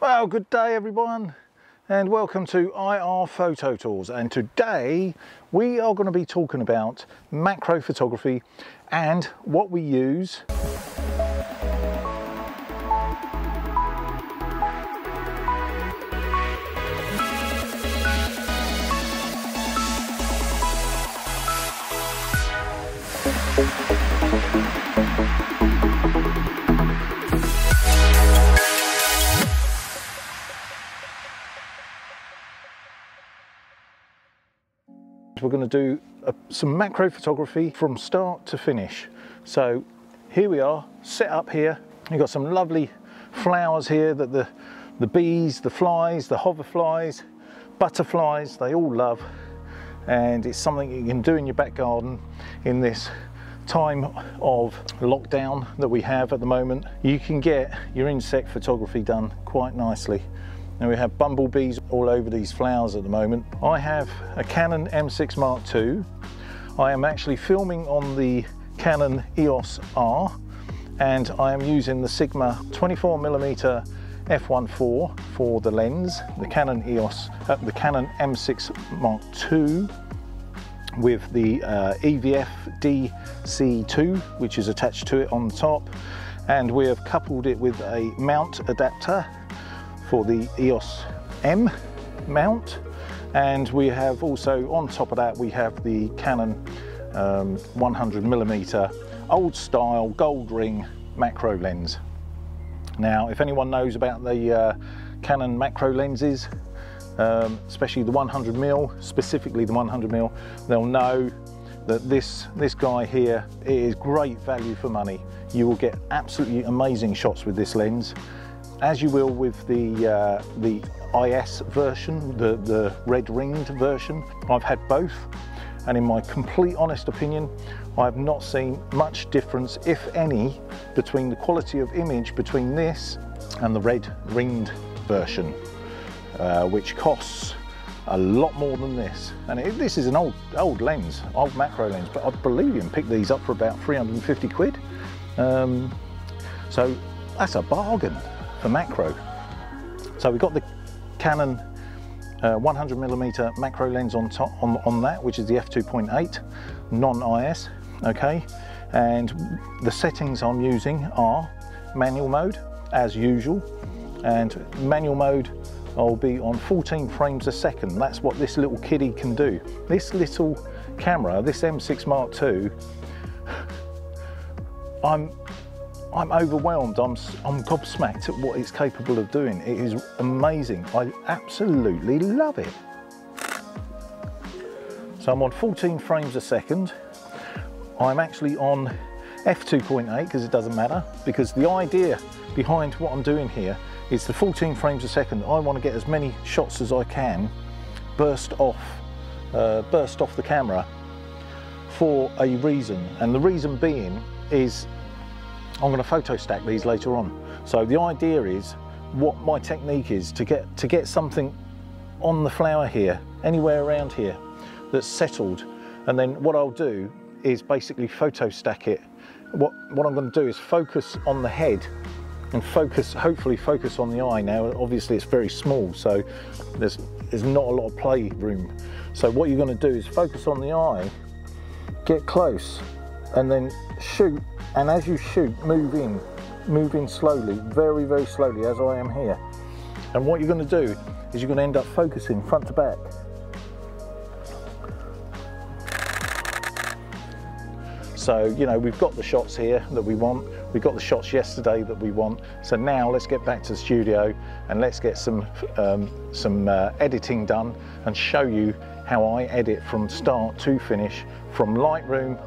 Well, good day everyone and welcome to IR Photo Tours. And today we are going to be talking about macro photography and what we use We're going to do a, some macro photography from start to finish. So here we are, set up here. You've got some lovely flowers here that the, the bees, the flies, the hoverflies, butterflies, they all love. And it's something you can do in your back garden in this time of lockdown that we have at the moment. You can get your insect photography done quite nicely. Now we have bumblebees all over these flowers at the moment. I have a Canon M6 Mark II. I am actually filming on the Canon EOS R and I am using the Sigma 24mm f1.4 for the lens, the Canon EOS, uh, the Canon M6 Mark II with the uh, EVF DC2 which is attached to it on the top and we have coupled it with a mount adapter for the EOS M mount. And we have also on top of that we have the Canon um, 100 millimeter old style gold ring macro lens. Now if anyone knows about the uh, Canon macro lenses um, especially the 100 mil specifically the 100 mil they'll know that this this guy here is great value for money. You will get absolutely amazing shots with this lens as you will with the, uh, the IS version, the, the red ringed version. I've had both and in my complete honest opinion, I have not seen much difference, if any, between the quality of image between this and the red ringed version, uh, which costs a lot more than this. And it, this is an old old lens, old macro lens, but I believe you can pick these up for about 350 quid. Um, so that's a bargain for macro. So we've got the Canon uh, 100 millimeter macro lens on top on, on that, which is the f2.8 non-IS, okay? And the settings I'm using are manual mode, as usual, and manual mode I'll be on 14 frames a second. That's what this little kiddie can do. This little camera, this M6 Mark II, I'm I'm overwhelmed. I'm, I'm gobsmacked at what it's capable of doing. It is amazing. I absolutely love it. So I'm on 14 frames a second. I'm actually on f2.8 because it doesn't matter because the idea behind what I'm doing here is the 14 frames a second. I want to get as many shots as I can burst off, uh, burst off the camera for a reason. And the reason being is I'm going to photo stack these later on. So the idea is what my technique is to get to get something on the flower here, anywhere around here that's settled. And then what I'll do is basically photo stack it. What, what I'm going to do is focus on the head and focus, hopefully focus on the eye. Now, obviously it's very small, so there's, there's not a lot of play room. So what you're going to do is focus on the eye, get close, and then shoot and as you shoot move in move in slowly very very slowly as I am here. And what you're going to do is you're going to end up focusing front to back. So you know we've got the shots here that we want. We got the shots yesterday that we want. So now let's get back to the studio and let's get some um, some uh, editing done and show you how I edit from start to finish from Lightroom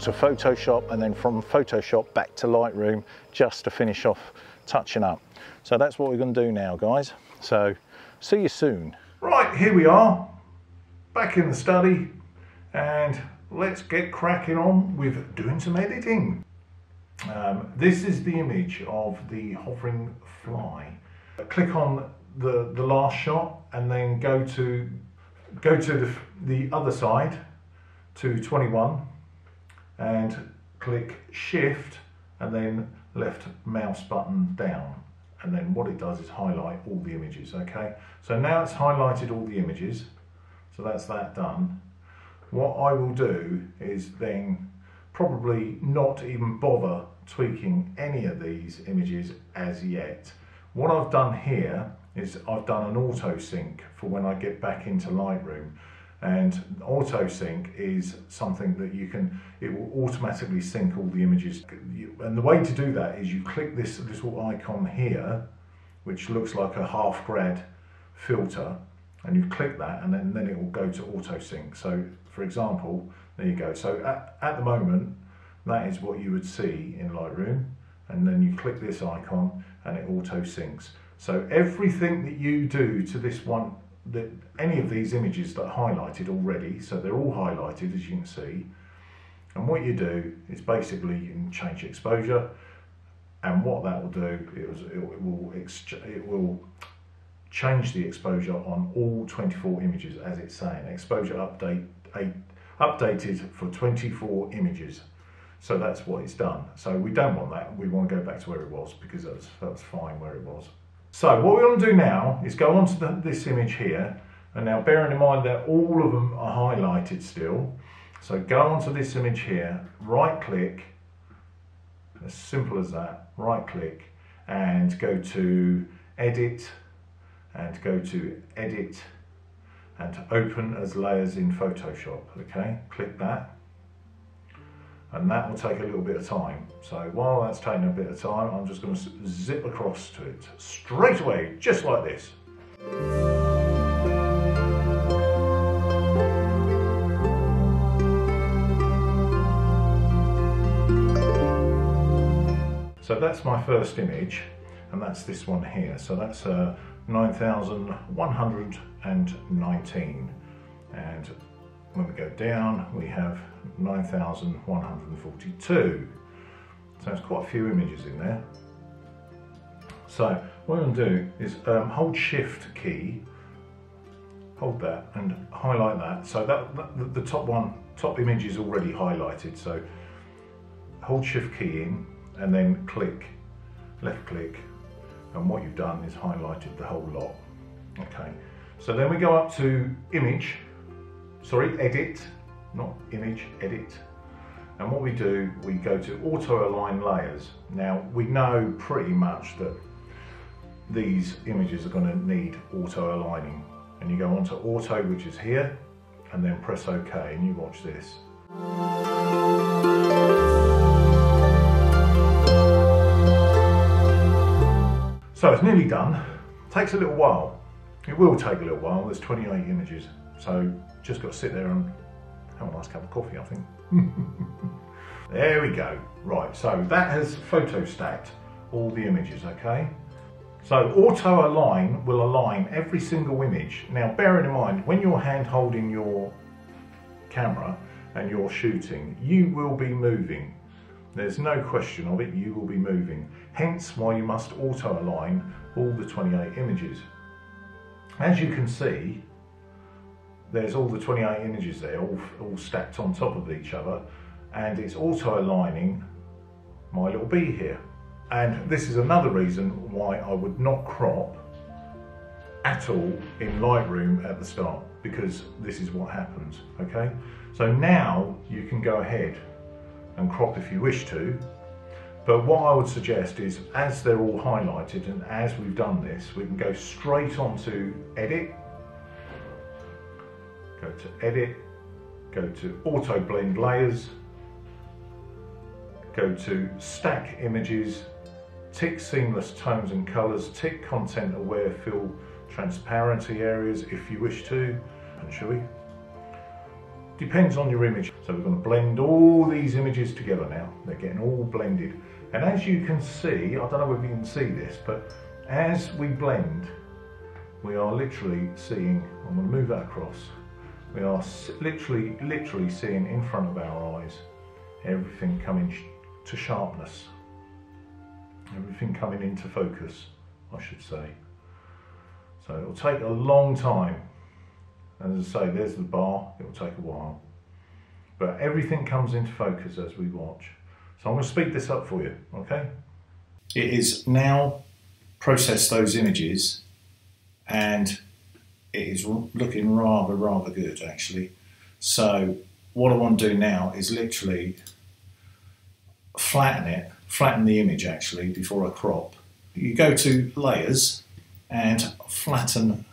to Photoshop and then from Photoshop back to Lightroom just to finish off touching up. So that's what we're going to do now guys. So see you soon. Right, here we are, back in the study and let's get cracking on with doing some editing. Um, this is the image of the hovering fly. Click on the, the last shot and then go to go to the, the other side to 21 and click shift and then left mouse button down and then what it does is highlight all the images, okay? So now it's highlighted all the images, so that's that done. What I will do is then probably not even bother tweaking any of these images as yet. What I've done here is I've done an auto sync for when I get back into Lightroom and auto sync is something that you can it will automatically sync all the images. And the way to do that is you click this little icon here which looks like a half grad filter and you click that and then, then it will go to auto sync. So for example there you go. So at, at the moment that is what you would see in Lightroom and then you click this icon and it auto syncs. So everything that you do to this one that any of these images that are highlighted already, so they're all highlighted as you can see. And what you do is basically you can change exposure, and what that will do is it will it will change the exposure on all 24 images as it's saying. Exposure update eight, updated for 24 images. So that's what it's done. So we don't want that. We want to go back to where it was because that's that's fine where it was. So what we want to do now is go onto the, this image here, and now bearing in mind that all of them are highlighted still, so go onto this image here, right click, as simple as that, right click, and go to edit, and go to edit, and open as layers in Photoshop, okay? Click that and that will take a little bit of time. So while that's taking a bit of time, I'm just going to zip across to it straight away, just like this. So that's my first image, and that's this one here. So that's uh, 9,119. And when we go down, we have 9,142. So it's quite a few images in there. So what I'm going to do is um, hold Shift key, hold that and highlight that. So that, that the top one, top image is already highlighted. So hold Shift key in and then click, left click, and what you've done is highlighted the whole lot. Okay, so then we go up to image, sorry, edit, not image, edit. And what we do, we go to auto align layers. Now we know pretty much that these images are gonna need auto aligning. And you go onto auto, which is here, and then press OK, and you watch this. So it's nearly done. Takes a little while. It will take a little while. There's 28 images. So just got to sit there and have a nice cup of coffee, I think. there we go. Right, so that has photo stacked all the images, okay? So auto align will align every single image. Now bearing in mind, when you're hand holding your camera and you're shooting, you will be moving. There's no question of it, you will be moving. Hence why you must auto align all the 28 images. As you can see, there's all the 28 images there, all, all stacked on top of each other, and it's auto aligning my little bee here. And this is another reason why I would not crop at all in Lightroom at the start, because this is what happens, okay? So now you can go ahead and crop if you wish to, but what I would suggest is as they're all highlighted and as we've done this, we can go straight on to edit go to edit, go to auto blend layers, go to stack images, tick seamless tones and colors, tick content aware fill transparency areas if you wish to, and shall we? Depends on your image. So we're going to blend all these images together now. They're getting all blended. And as you can see, I don't know if you can see this, but as we blend, we are literally seeing, I'm going to move that across, we are literally, literally seeing in front of our eyes everything coming to sharpness, everything coming into focus, I should say. So it'll take a long time. As I say, there's the bar, it'll take a while. But everything comes into focus as we watch. So I'm going to speed this up for you, okay? It is now process those images and it is looking rather, rather good actually. So what I want to do now is literally flatten it, flatten the image actually before I crop. You go to layers and flatten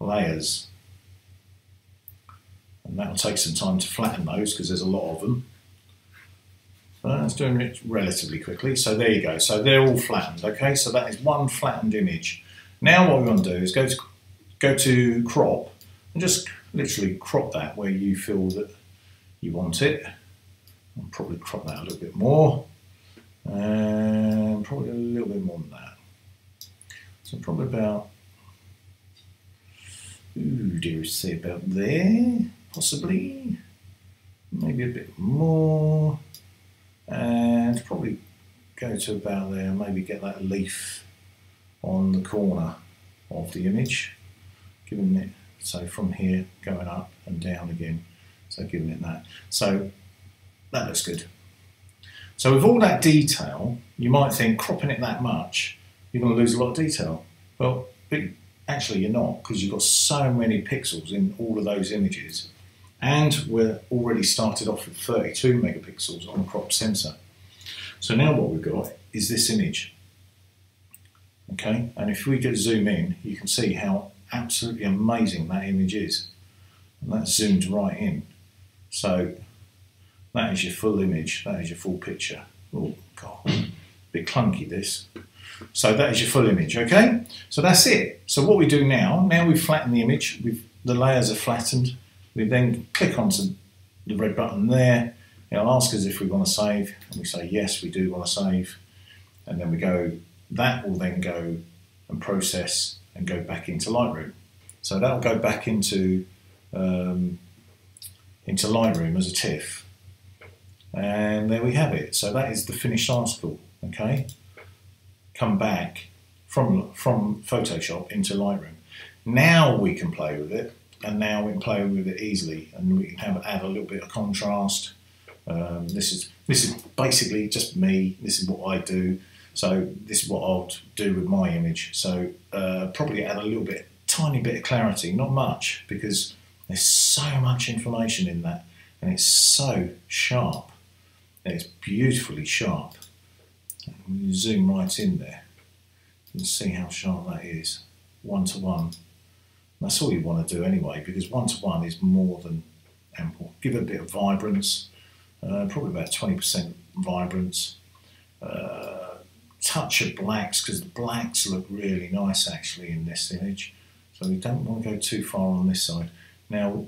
layers. And that'll take some time to flatten those because there's a lot of them. Uh, but that's doing it relatively quickly. So there you go. So they're all flattened. Okay, so that is one flattened image. Now what we want to do is go to go to crop and just literally crop that where you feel that you want it. I'll probably crop that a little bit more. And probably a little bit more than that. So probably about Ooh, dare say about there, possibly. Maybe a bit more. And probably go to about there, maybe get that leaf on the corner of the image, giving it, so from here, going up and down again, so giving it that. So that looks good. So with all that detail, you might think cropping it that much, you're going to lose a lot of detail. Well, Actually, you're not because you've got so many pixels in all of those images. And we're already started off with 32 megapixels on a crop sensor. So now what we've got is this image. Okay, and if we could zoom in, you can see how absolutely amazing that image is. And that's zoomed right in. So that is your full image, that is your full picture. Oh God, a bit clunky this. So that is your full image, okay? So that's it. So what we do now, now we've flattened the image, we've, the layers are flattened, we then click onto the red button there, it'll ask us if we want to save, and we say yes, we do want to save, and then we go, that will then go and process and go back into Lightroom. So that'll go back into, um, into Lightroom as a TIFF. And there we have it. So that is the finished article, okay? come back from, from Photoshop into Lightroom. Now we can play with it, and now we can play with it easily, and we can have, add a little bit of contrast. Um, this is this is basically just me. This is what I do. So this is what I'll do with my image. So uh, probably add a little bit, tiny bit of clarity, not much, because there's so much information in that, and it's so sharp. It's beautifully sharp. You zoom right in there, can see how sharp that is, one to one. That's all you want to do anyway, because one to one is more than ample. Give it a bit of vibrance, uh, probably about 20% vibrance. Uh, touch of blacks, because the blacks look really nice actually in this image. So we don't want to go too far on this side. Now,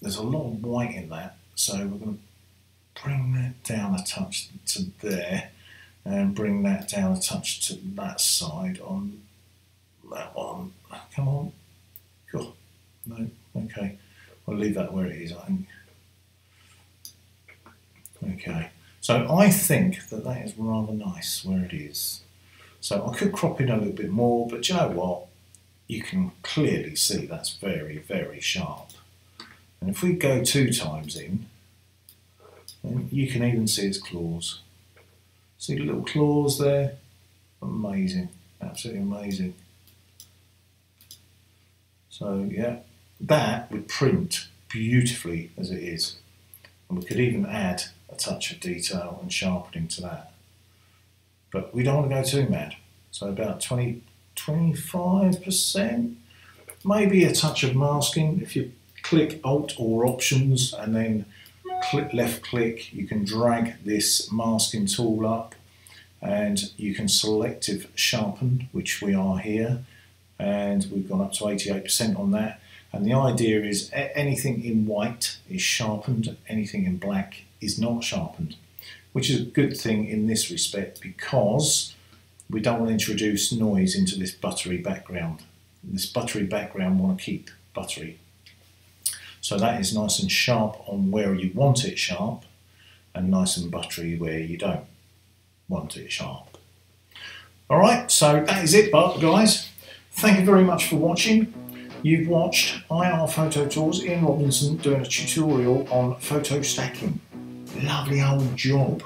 there's a lot of white in that, so we're going to bring that down a touch to there and bring that down a touch to that side on that one. Come on. Cool. No, okay. I'll leave that where it is, I think. Okay. So I think that that is rather nice where it is. So I could crop in a little bit more, but you know what? You can clearly see that's very, very sharp. And if we go two times in, then you can even see its claws. See the little claws there? Amazing, absolutely amazing. So yeah, that would print beautifully as it is. And we could even add a touch of detail and sharpening to that. But we don't want to go too mad. So about 20, 25%, maybe a touch of masking. If you click Alt or Options and then click left click, you can drag this masking tool up and you can selective sharpen, which we are here, and we've gone up to 88% on that. And the idea is anything in white is sharpened, anything in black is not sharpened, which is a good thing in this respect because we don't want to introduce noise into this buttery background. This buttery background want to keep buttery. So that is nice and sharp on where you want it sharp and nice and buttery where you don't want it sharp. All right, so that is it, but guys. Thank you very much for watching. You've watched IR Photo Tours, Ian Robinson doing a tutorial on photo stacking. Lovely old job.